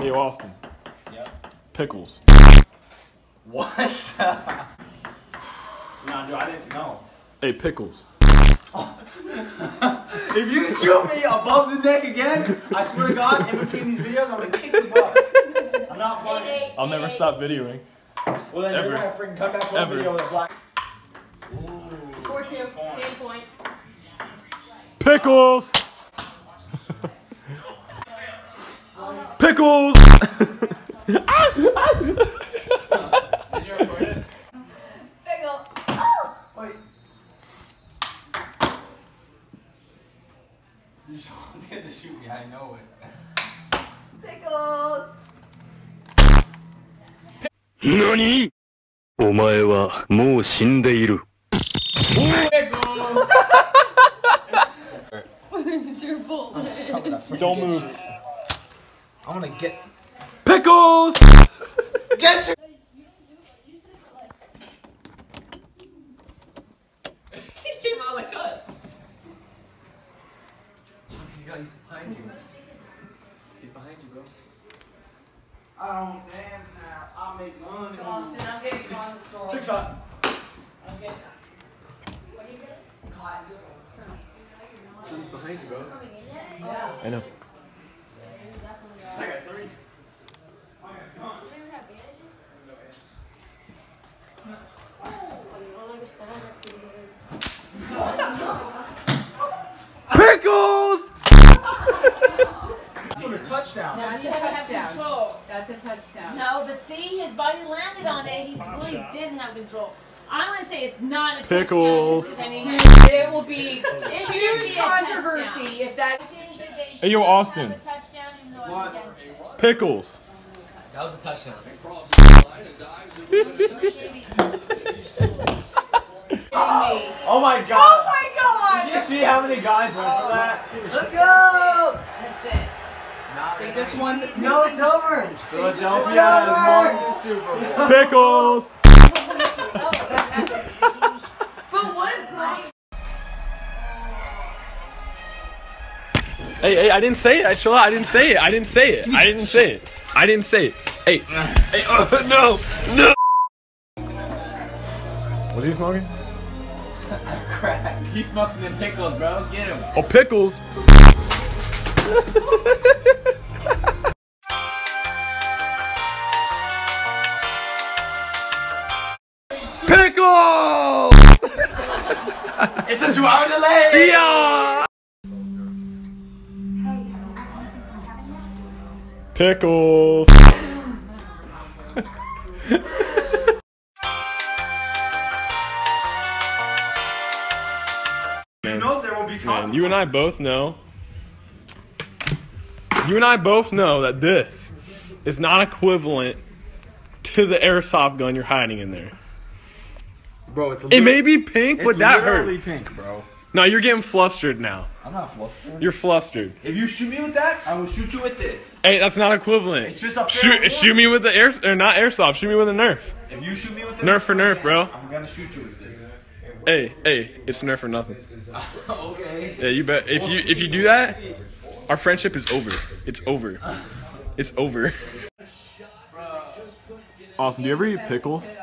Hey, Austin. Yep. Pickles. What? nah, dude, I didn't know. Hey, pickles. If you shoot me above the neck again, I swear to God, in between these videos, I'm gonna kick the butt. I'm not playing. I'll never stop videoing. Well, then Ever. you're gonna freaking come back to a video with a black. Four two. Game point. Pickles! Pickles! Pickle. Oh. Wait. Sean's gonna shoot me, I know it. Pickles. 何お前はもう死んでいる。 Where's your bullet? Don't move. I'm gonna get. Pickles! Get your. He came out like cut. He's got. He's behind you. He's behind you, bro. I don't dance now. I'll make money. Austin, I'm getting caught in the store. Trick shot. I'm getting What are you getting? caught in the store. He's behind you, bro. Coming in yet? Yeah. I know. I got three. Do you have bandages? Oh, you don't understand. Pickles! For the touchdown. That's You a have to have That's a touchdown. No, but see, his body landed on it. He really didn't have control. I'm gonna say it's not a Pickles. touchdown. Dude, it will be It huge be a controversy touchdown. if that. I think that they Hey, yo, should Austin. have a touchdown, even though I'm What? against. Pickles. That was a touchdown. Oh my god. Oh my god. Did you see how many guys went for oh. that? Let's go! That's it. They just won the No, it's over. Philadelphia has won the Super Bowl. Pickles! But what? Like, Hey, hey, I didn't say it. I chill out. I didn't say it. I didn't say it. I didn't say it. I didn't say it. Hey, hey, oh, no, no. Was he smoking? Crack. He's smoking them pickles, bro. Get him. Oh, pickles. Pickles! It's a two-hour delay. Yeah! Pickles. You know there will be Man, you and I both know. You and I both know that this is not equivalent to the airsoft gun you're hiding in there. Bro, it's a It may be pink, but that hurts. pink, bro. No, you're getting flustered now. I'm not flustered. You're flustered. If you shoot me with that, I will shoot you with this. Hey, that's not equivalent. It's just a fair shoot, shoot me with the air, or not airsoft. Shoot me with a Nerf. If you shoot me with this, Nerf for Nerf, bro. I'm gonna shoot you with this. Hey, hey, it's Nerf or nothing. okay. Yeah, you bet. If you if you do that, our friendship is over. It's over. It's over. Austin, do you ever eat pickles?